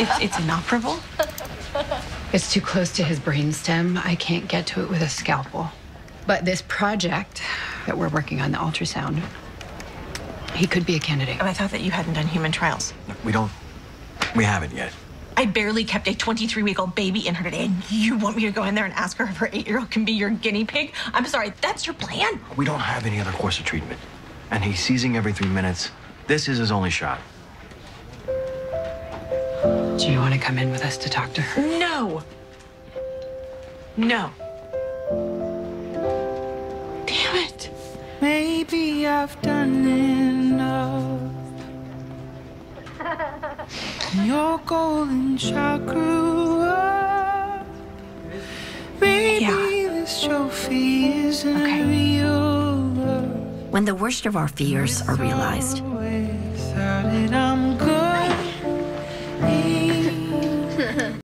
It's, it's inoperable. It's too close to his brainstem. I can't get to it with a scalpel. But this project that we're working on, the ultrasound, he could be a candidate. Oh, I thought that you hadn't done human trials. We don't. We haven't yet. I barely kept a 23 week old baby in her today, and you want me to go in there and ask her if her eight year old can be your guinea pig? I'm sorry, that's your plan? We don't have any other course of treatment. And he's seizing every three minutes. This is his only shot. Do you want to come in with us to talk to her? No. No. Damn it. Maybe I've done enough. Your golden child grew up. Maybe Yeah. this trophy isn't Okay. real love. When the worst of our fears are realized, it, I'm